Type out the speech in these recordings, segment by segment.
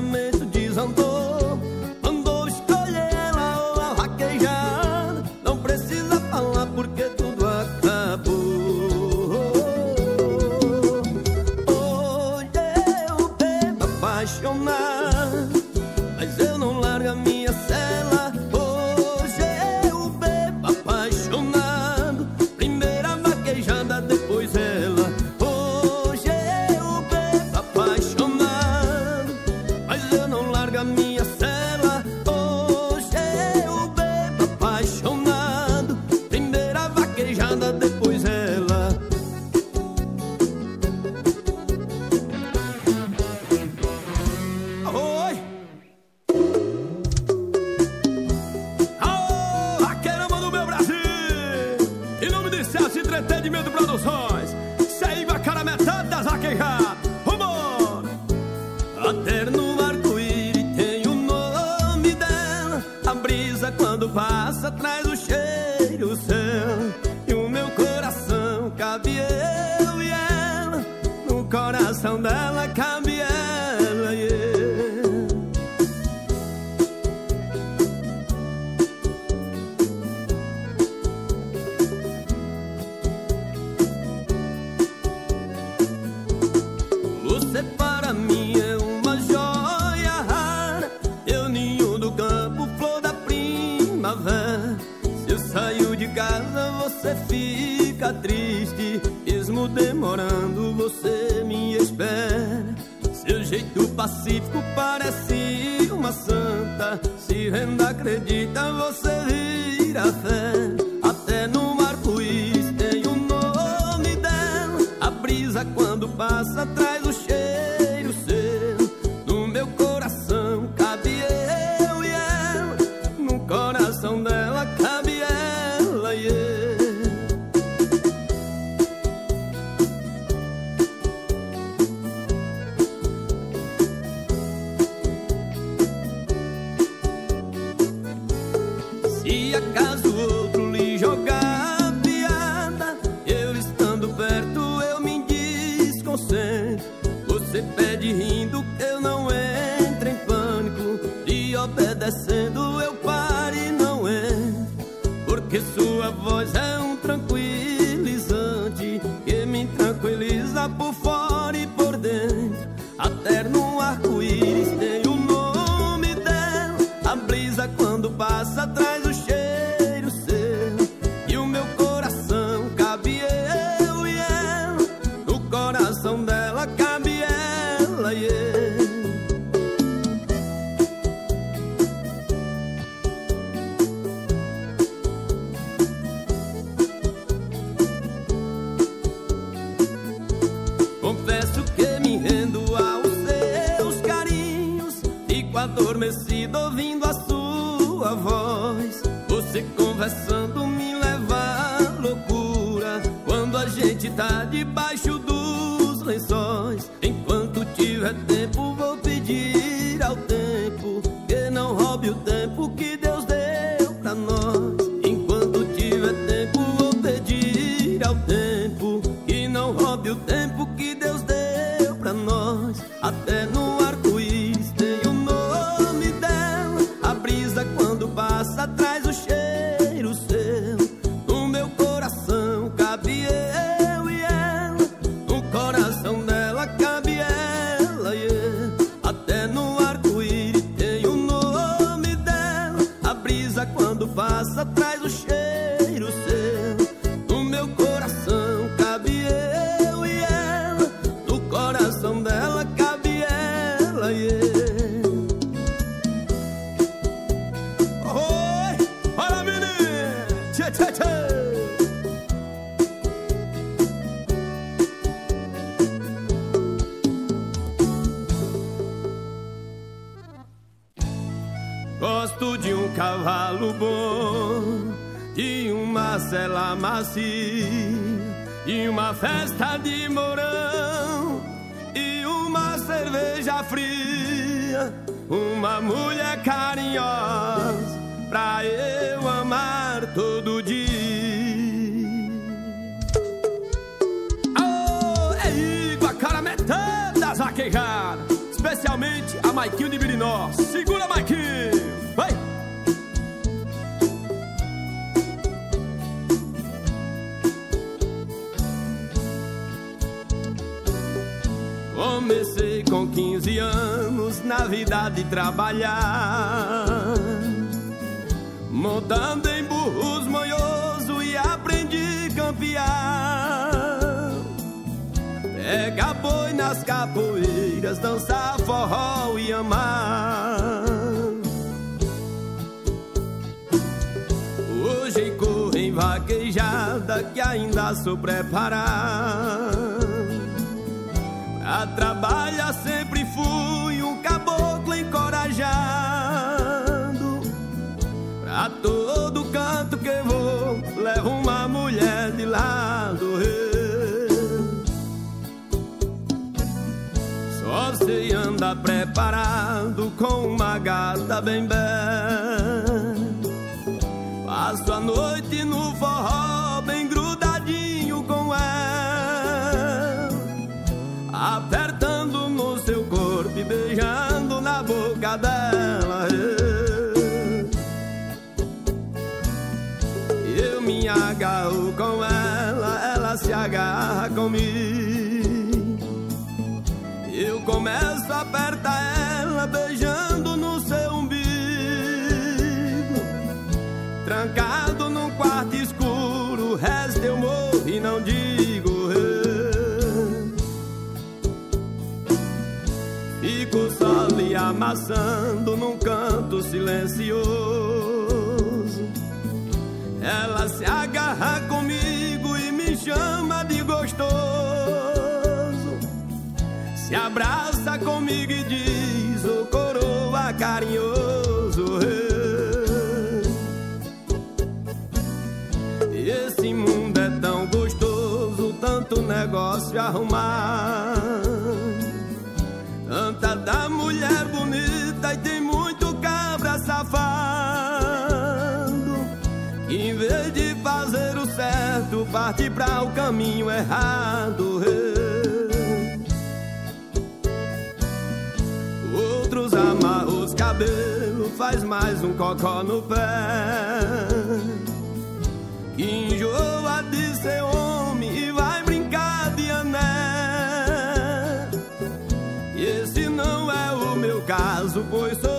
casamento desandou. você me espera. Seu jeito pacífico parece uma santa. Se renda, acredita, você vira fé. Está debaixo dos lençóis. Comecei com 15 anos na vida de trabalhar. Montando em burros manhoso e aprendi campear. Pega boi nas capoeiras, dançar forró e amar. Hoje corro em vaquejada que ainda sou preparado Pra trabalhar sempre fui um caboclo encorajado. Pra todo canto que vou levo uma mulher de lado Só sei andar preparado com uma gata bem bela Passo a noite no forró com ela, ela se agarra comigo. Eu começo a apertar ela beijando no seu umbigo. Trancado num quarto escuro, o resto eu morro e não digo Fico só lhe amassando num canto silencioso. Ela se chama de gostoso Se abraça comigo e diz, ô coroa carinhoso Esse mundo é tão gostoso, tanto negócio arrumar. Tanta da mulher certo, parte pra o caminho errado. Outros amarram os cabelos, faz mais um cocó no pé que enjoa de ser homem e vai brincar de ané. E esse não é o meu caso, pois sou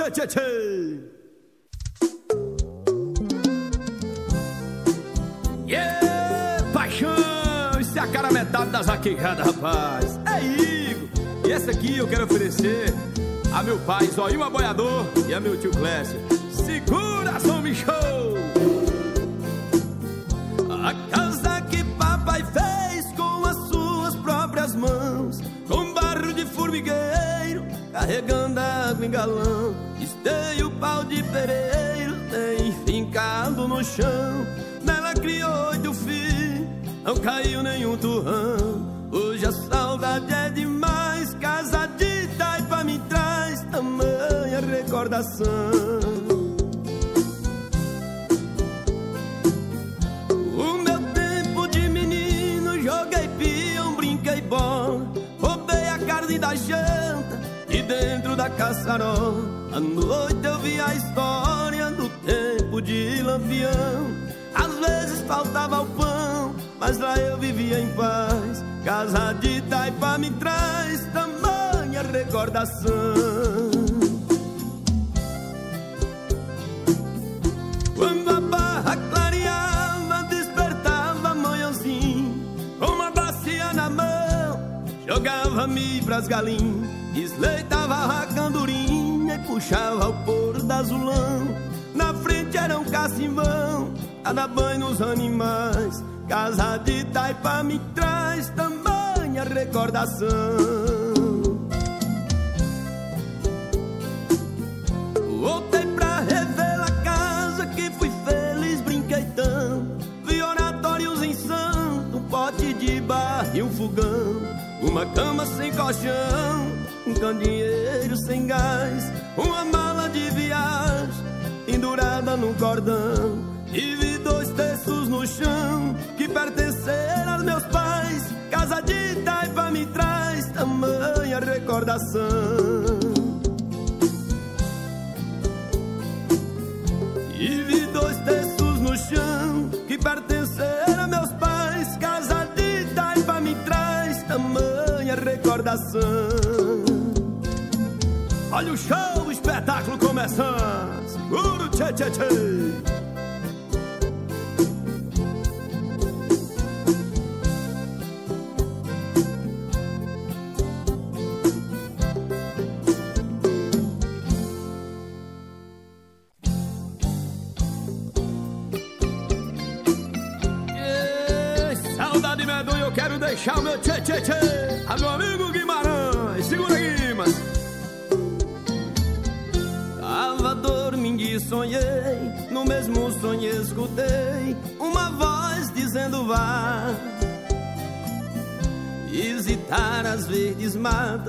tchê tchê tchê. Yeah, paixão! Isso é a cara metade das vaquejadas, rapaz. É Igor. E essa aqui eu quero oferecer a meu pai, Zóio Aboiador, e a meu tio Clécio. Segura, show! A casa que papai fez com as suas próprias mãos, com barro de formigueiro, carregando água em galão. Estei o pau de pereiro, tem fincado no chão. Nela criou oito filhos, não caiu nenhum turrão. Hoje a saudade é demais, casa de taipa me traz tamanha recordação. Dentro da caçarola. À noite eu vi a história do tempo de lampião. Às vezes faltava o pão, mas lá eu vivia em paz. Casa de taipa me traz tamanha recordação. Quando a barra clareava, despertava manhãzinho, com uma bacia na mão, jogava-me pras galinhas Desleitava a candurinha e puxava o poro da azulão Na frente era um cacimbão A dar banho nos animais. Casa de taipa me traz tamanha recordação. Voltei pra rever a casa que fui feliz, brinquei tanto Vi oratórios em santo, um pote de barro e um fogão. Uma cama sem colchão, um candeeiro sem gás, uma mala de viagem pendurada no cordão. E vi dois textos no chão que pertenceram aos meus pais. Casa de taipa me traz tamanha recordação. E vi dois textos no chão que pertenceram a meus pais. Casa de taipa me traz tamanha recordação. Olha o show, o espetáculo começando. Seguro, tchê, tchê, tchê.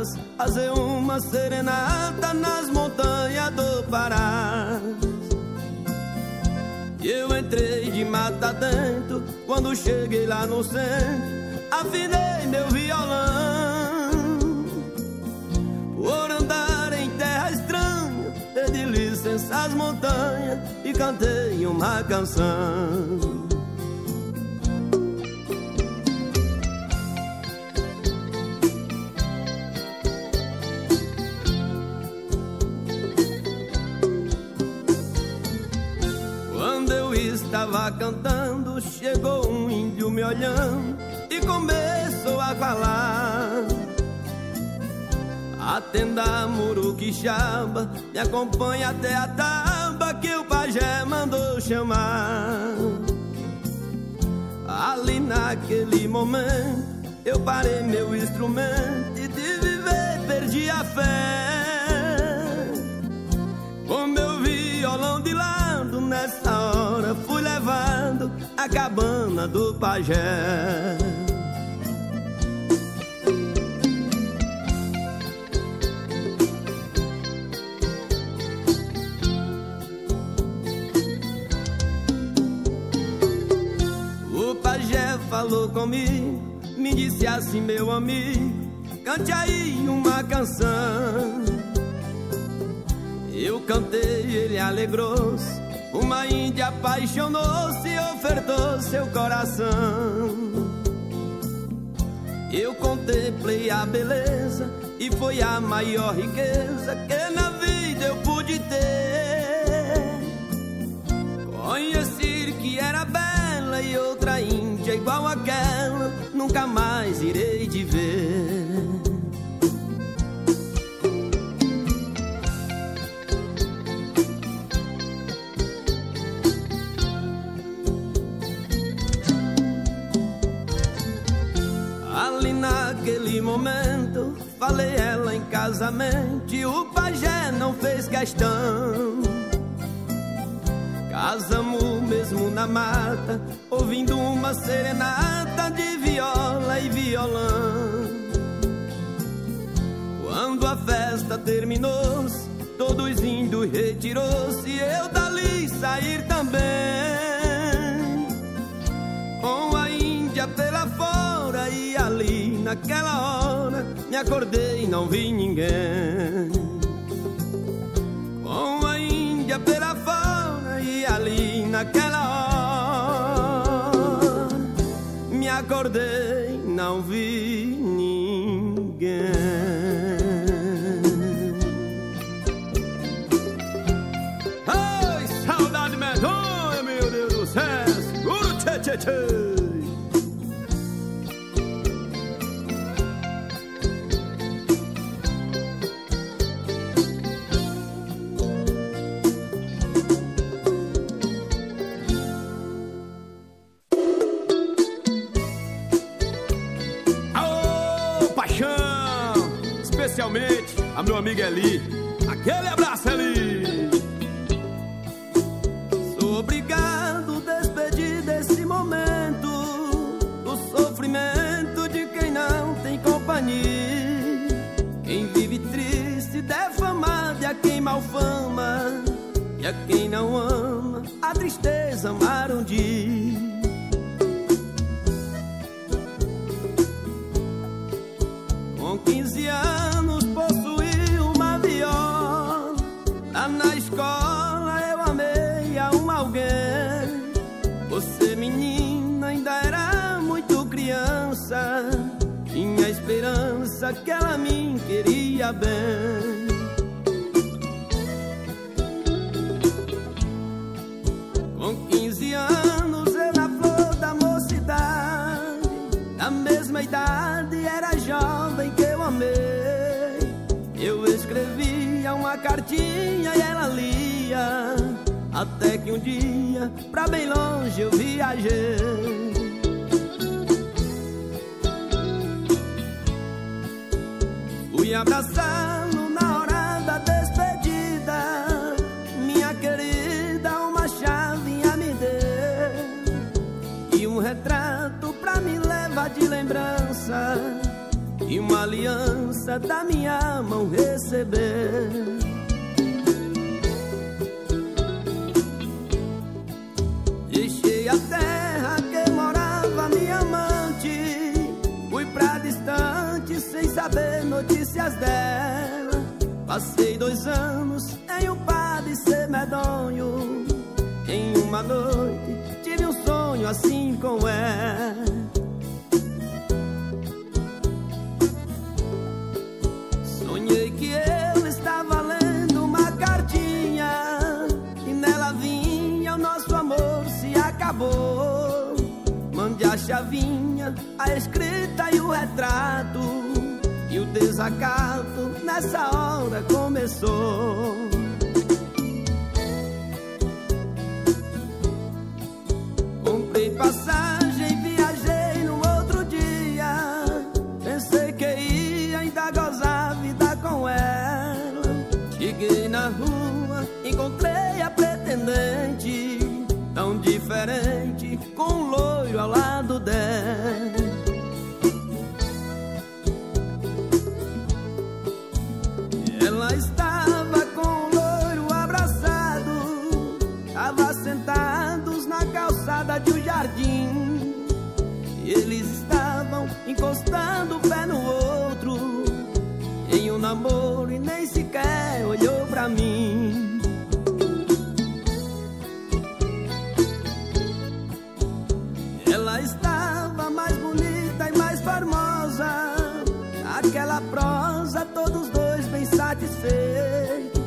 Matas, fazer uma serenata nas montanhas do Pará. Eu entrei de mata dentro, quando cheguei lá no centro afinei meu violão. Por andar em terra estranha, pedi licença às montanhas e cantei uma canção. Estava cantando, chegou um índio me olhando começou a falar. Atenda Muruquixaba, me acompanha até a taba que o pajé mandou chamar. Ali naquele momento, eu parei meu instrumento e de viver perdi a fé. Com meu violão de lado, nessa levado a cabana do pajé. falou comigo, me disse assim, meu amigo, cante aí uma canção. Eu cantei, ele alegrou-se, uma índia apaixonou-se e ofertou seu coração. Eu contemplei a beleza e foi a maior riqueza que na vida eu pude ter. Conheci que era bela e outra índia igual aquela, nunca mais irei te ver. Momento, falei ela em casa casamento e o pajé não fez questão. Casamos mesmo na mata, ouvindo uma serenata de viola e violão. Quando a festa terminou, todos indo retirou-se, eu dali sair também. Com a Índia pela e naquela hora me acordei e não vi ninguém. Com a Índia pela fora e ali naquela hora me acordei e não vi Especialmente a meu amigo Eli. Aquele abraço, Eli! Sou obrigado Quem vive triste, defamado, e a quem malfama, e a quem não ama, a tristeza amaram de. Com esperança que ela me queria bem. Com 15 anos eu na flor da mocidade, da mesma idade era jovem que eu amei. Eu escrevia uma cartinha e ela lia, até que um dia pra bem longe eu viajei. Fui abraçá-lo na hora da despedida. Minha querida, uma chavinha me deu. E um retrato pra me levar de lembrança. E uma aliança da minha mão receber. Deixei a terra que morava minha amante. Fui pra distante sem saber notícias dela. Passei dois anos em um padre ser medonho. Em uma noite tive um sonho assim com ela. Sonhei que eu estava lendo uma cartinha e nela vinha o nosso amor se acabou. Mande a chavinha, a escrita e o retrato desacato nessa hora começou. Comprei passagem, de um jardim. Eles estavam encostando o pé no outro, em um namoro e nem sequer olhou pra mim. Ela estava mais bonita e mais formosa, aquela prosa todos dois bem satisfeitos.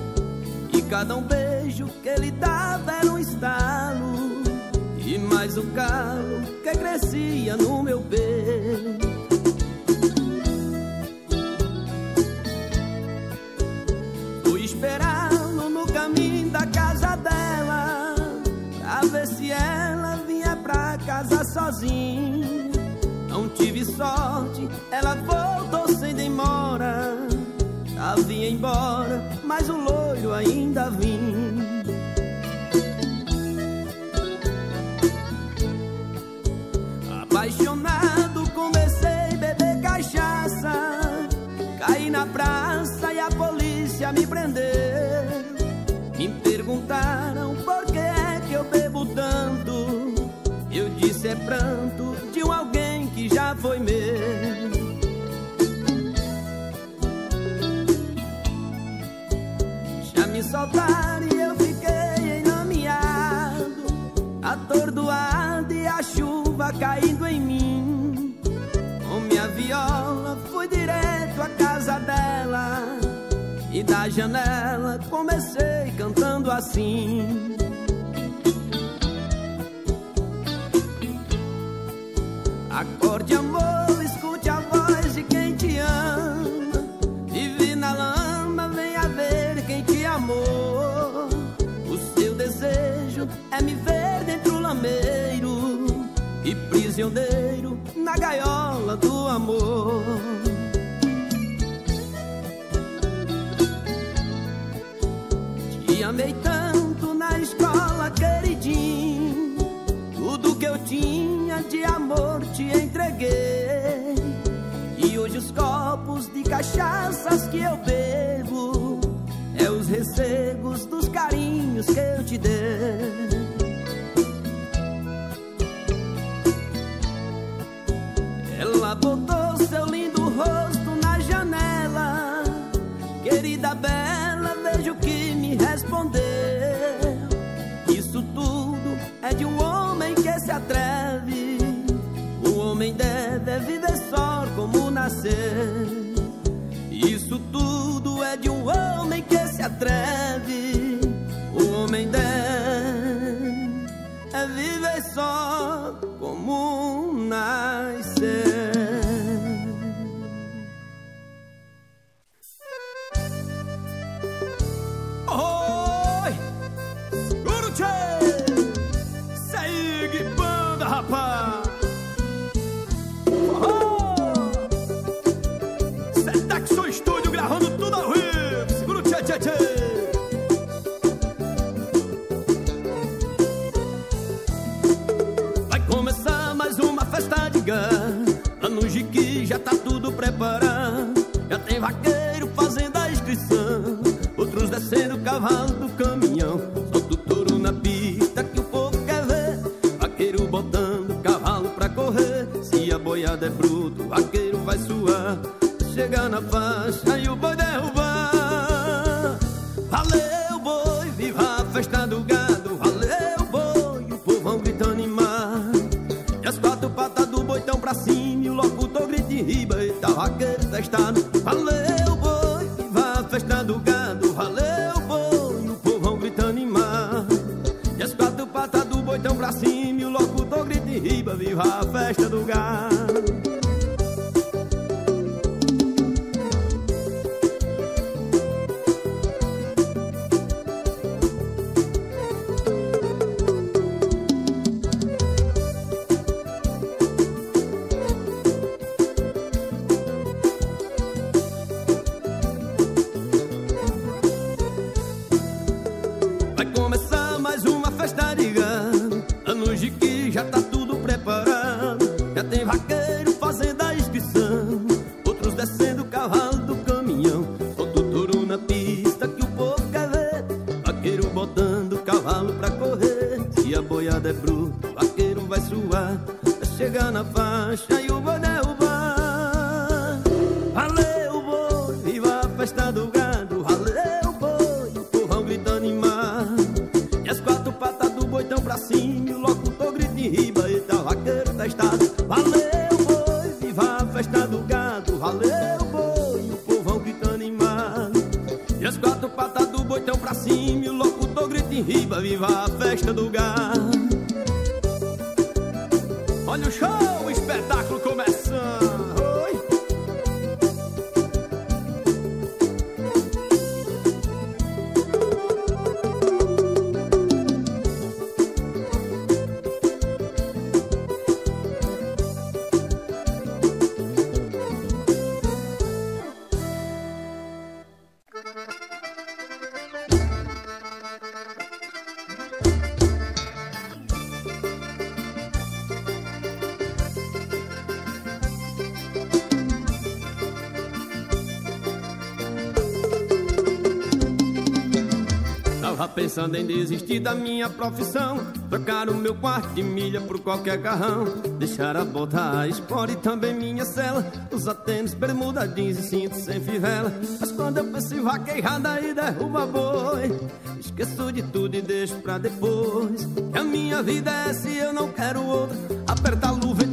E cada um beijo que ele dava era um estalo, mais o calo que crescia no meu peito. Fui esperando no caminho da casa dela, a ver se ela vinha pra casa sozinha. Não tive sorte, ela voltou sem demora. Havia embora, mas o loiro ainda vinha. soltar e eu fiquei enlameado, atordoado e a chuva caindo em mim. Com minha viola fui direto à casa dela e da janela comecei cantando assim. prisioneiro na gaiola do amor. Te amei tanto na escola, queridinho. Tudo que eu tinha de amor te entreguei. E hoje os copos de cachaças que eu bebo é os recegos dos carinhos que eu te dei. Apontou seu lindo rosto na janela. Querida bela, vejo o que me respondeu. Isso tudo é de um homem que se atreve. O homem deve viver só como nascer. Isso tudo é de um homem que se atreve. O homem deve viver só. Tá pensando em desistir da minha profissão? Trocar o meu quarto de milha por qualquer carrão Deixar a bota, a espora e também minha cela? Usar tênis, bermuda, jeans e cinto sem fivela? Mas quando eu penso em vaqueirada e derruba boi Esqueço de tudo e deixo pra depois. Que a minha vida é essa e eu não quero outra. Aperta a luva e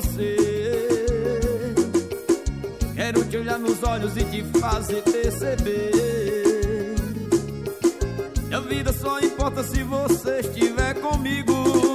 você. Quero te olhar nos olhos e te fazer perceber. Minha vida só importa se você estiver comigo.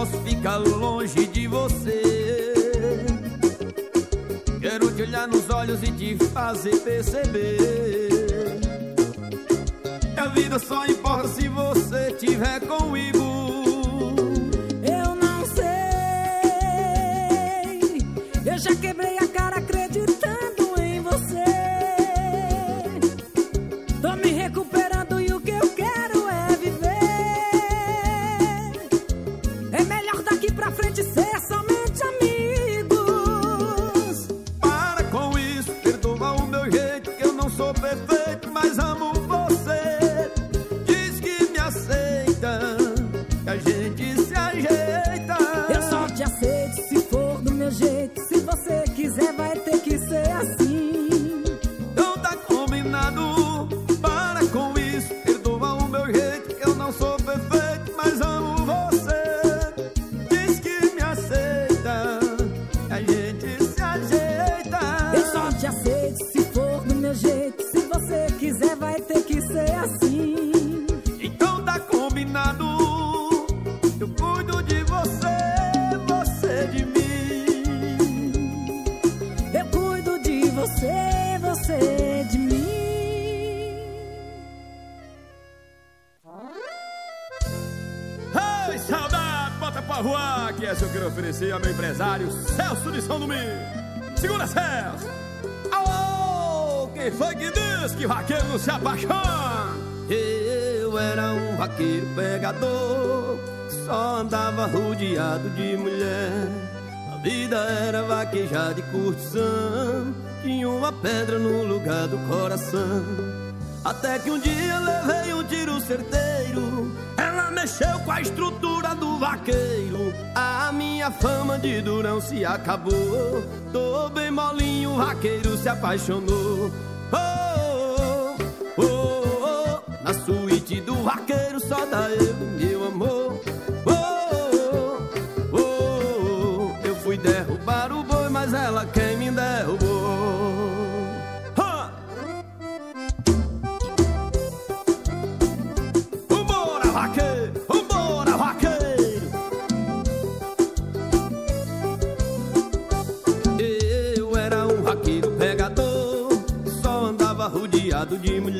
posso ficar longe de você. Quero te olhar nos olhos e te fazer perceber. Que a vida só importa se você tiver comigo. De mulher. A vida era vaquejar de curtição. Tinha uma pedra no lugar do coração. Até que um dia levei um tiro certeiro. Ela mexeu com a estrutura do vaqueiro. A minha fama de durão se acabou. Tô bem molinho, o vaqueiro se apaixonou. Do vaqueiro só dá eu, meu amor. ela quem me derrubou. Ha! Vambora, vaqueiro! Vambora, vaqueiro! Eu era um vaqueiro pegador, só andava rodeado de mulher.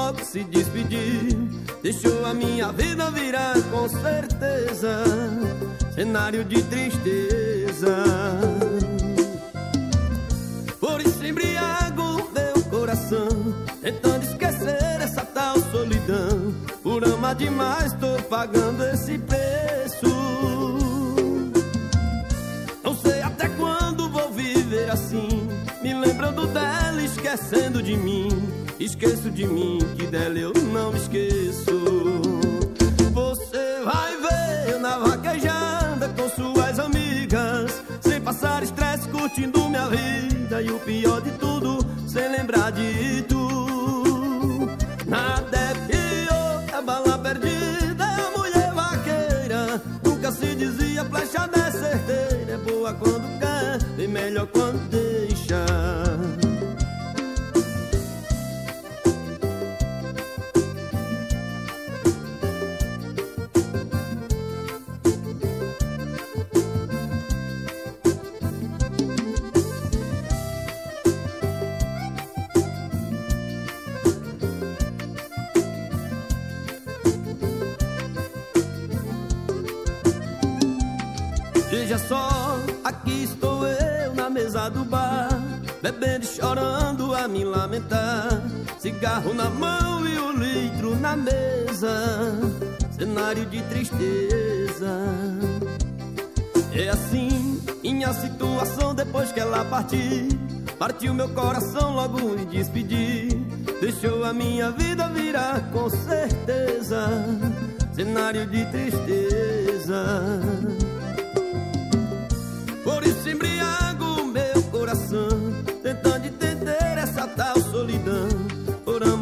logo se despediu. Deixou a minha vida virar com certeza cenário de tristeza. Por isso embriago meu coração, tentando esquecer essa tal solidão. Por amar demais, tô pagando esse preço. Não sei até quando vou viver assim, me lembrando dela, esquecendo de mim. Esqueço de mim, que dela eu não esqueço. Você vai ver na vaquejada com suas amigas, sem passar estresse, curtindo minha vida. E o pior de tudo, sem lembrar de tu. Nada é pior a bala perdida, a mulher vaqueira. Nunca se dizia flechada é certeira, é boa quando quer, e melhor quando Cigarro na mão e o litro na mesa, cenário de tristeza. É assim minha situação depois que ela partiu. Partiu meu coração, logo me despedi. Deixou a minha vida virar com certeza, cenário de tristeza. Por isso embriago meu coração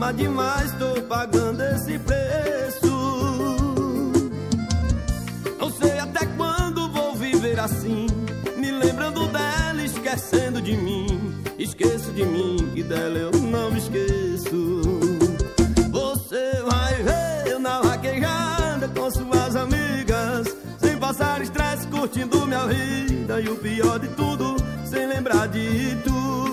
Amar demais tô pagando esse preço. Não sei até quando vou viver assim. Me lembrando dela, esquecendo de mim. Esqueço de mim, que dela eu não me esqueço. Você vai ver eu na vaquejada com suas amigas. Sem passar estresse, curtindo minha vida. E o pior de tudo, sem lembrar de tu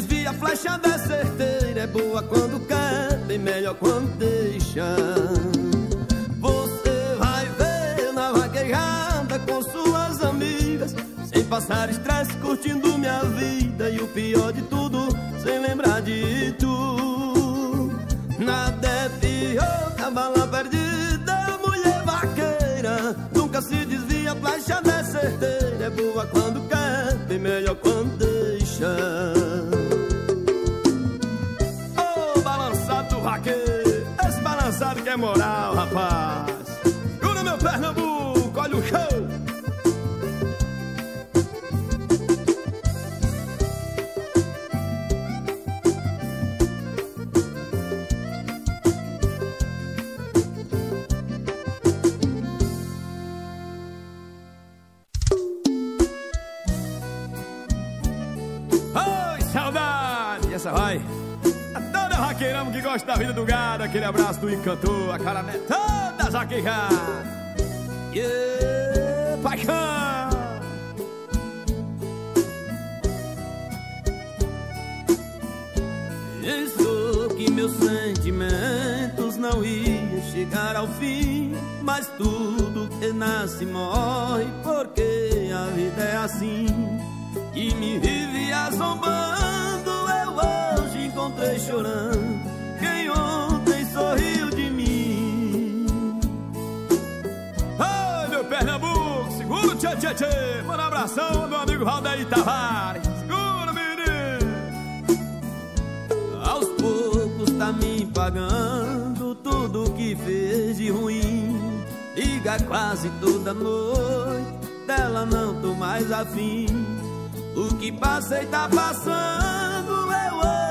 Desvia, flecha é certeira É boa quando quer, bem melhor quando deixa. Você vai ver na vaquejada com suas amigas Sem passar estresse, curtindo minha vida E o pior de tudo, sem lembrar de tu. Nada é pior que a bala perdida a mulher vaqueira Nunca se desvia, flecha é certeira É boa quando quer, bem melhor quando deixa é moral, rapaz. Segura meu Pernambuco, olha o show. Oi, saudade! Essa vai vaqueirão que gosta da vida do gado. Aquele abraço do encantor, a cara é toda zaqueirada. Yeah, paixão! Pensou que meus sentimentos não iam chegar ao fim Mas tudo que nasce morre porque a vida é assim E me vive assombando, eu hoje encontrei chorando. Quem ontem sorriu de mim. Ai meu Pernambuco, segura o tchê tchê tchê. Manda um abração meu amigo Valdeir Tavares. Segura menino. Aos poucos tá me pagando tudo que fez de ruim. Liga quase toda noite, dela não tô mais afim. O que passei tá passando, eu hoje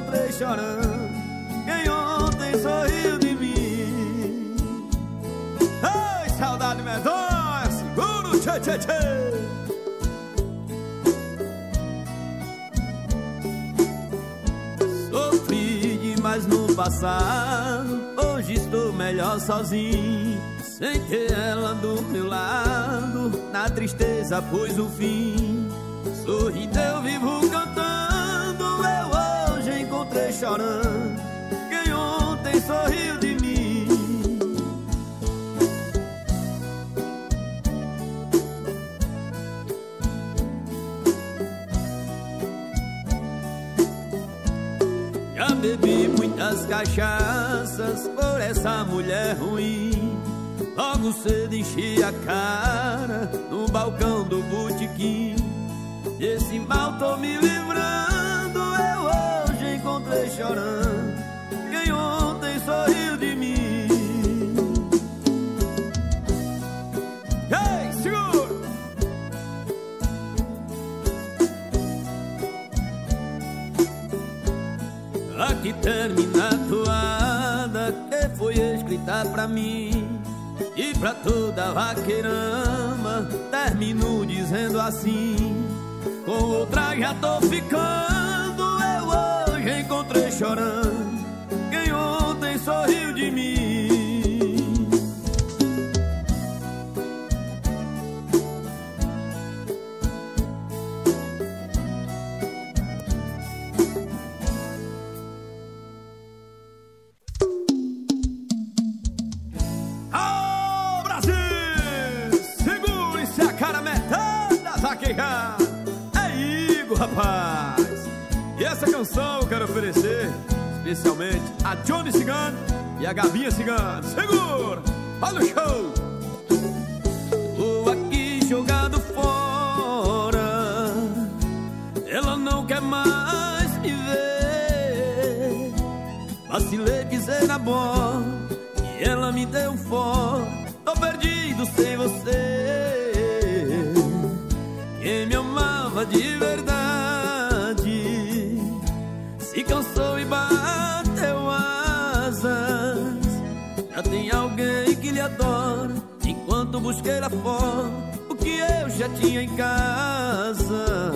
encontrei chorando. Quem ontem sorriu de mim. Ai, saudade medonha, segura o tchê tchê tchê. Sofri demais no passado, hoje estou melhor sozinho. Sem ter ela do meu lado, na tristeza pôs o fim. Sorrindo eu vivo cantando chorando quem ontem sorriu de mim. Já bebi muitas cachaças por essa mulher ruim. Logo cedo enchi a cara no balcão do botequim. Desse mal tô me livrando chorando quem ontem sorriu de mim. Ei, senhor! Aqui termina a toada que foi escrita pra mim. E pra toda vaqueirama termino dizendo assim Com outra já tô ficando encontrei chorando. Quem ontem sorriu de mim especialmente a Johnny Cigano e a Gabinha Cigano. Segura! Olha o show! Tô aqui jogado fora, ela não quer mais me ver. Vacilei, pisei na bola e ela me deu fora. Tô perdido sem você. Quem me amava de verdade. busquei lá fora o que eu já tinha em casa.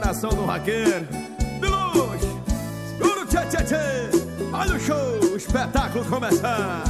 coração do raqueiro. Bilux! segura o tchê tchê tchê. Olha o show, o espetáculo começar.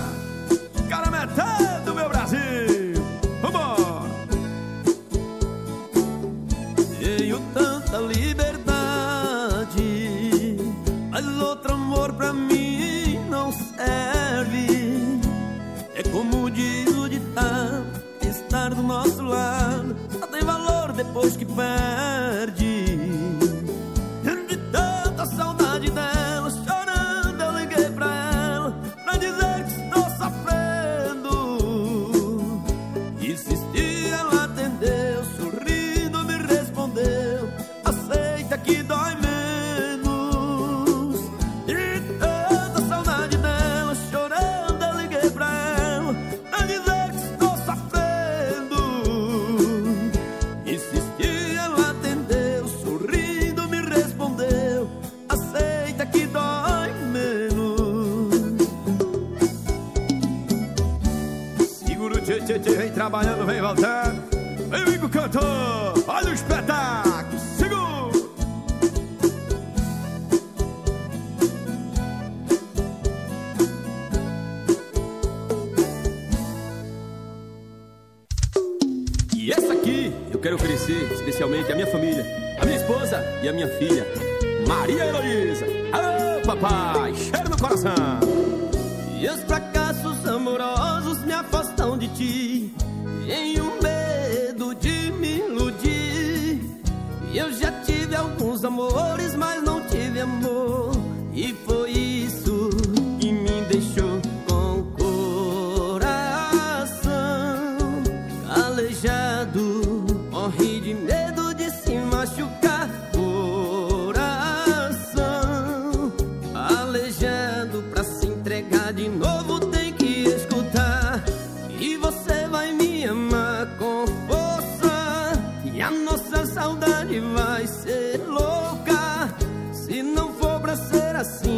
pra ser assim.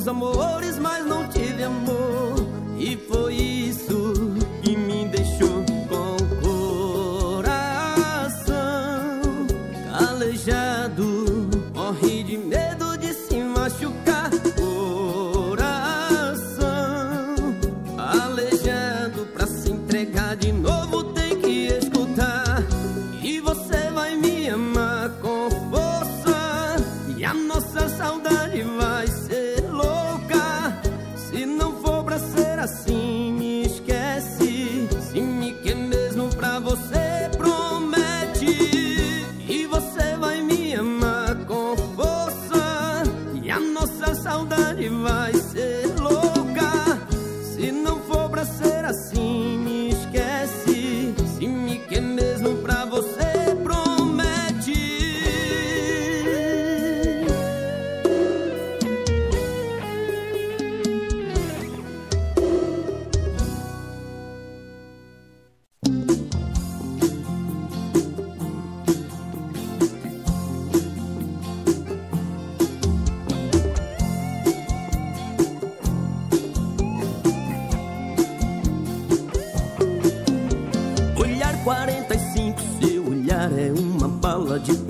meus amores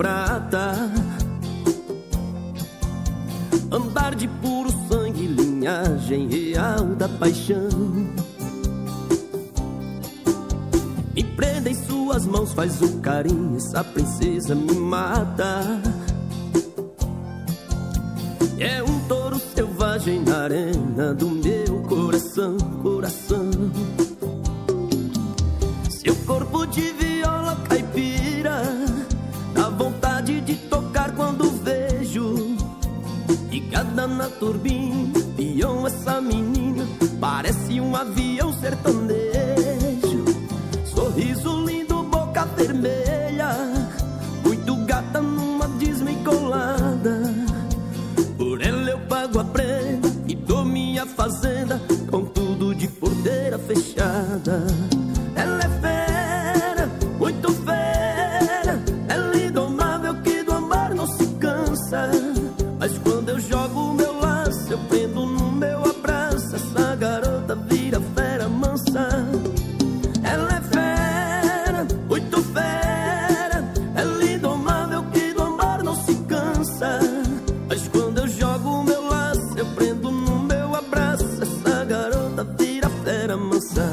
prata. Andar de puro sangue, linhagem real da paixão. Me prenda em suas mãos, faz o carinho, essa princesa me mata. É um touro selvagem na arena do meu coração.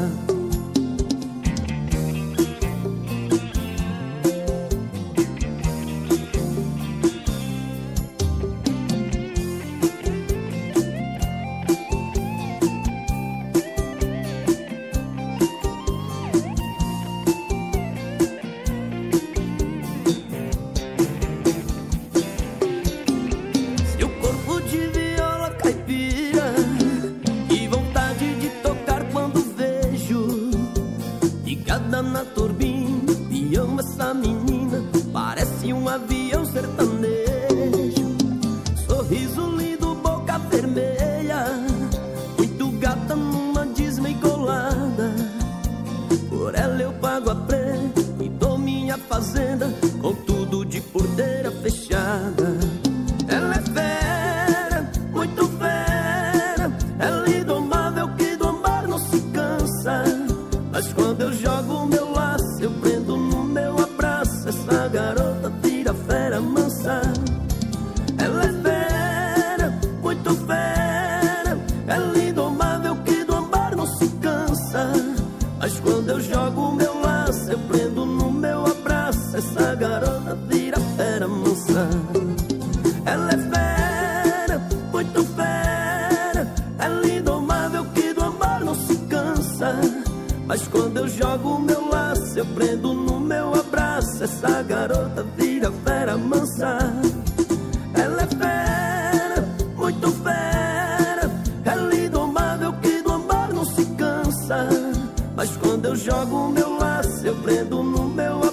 time eu jogo o meu laço, eu prendo no meu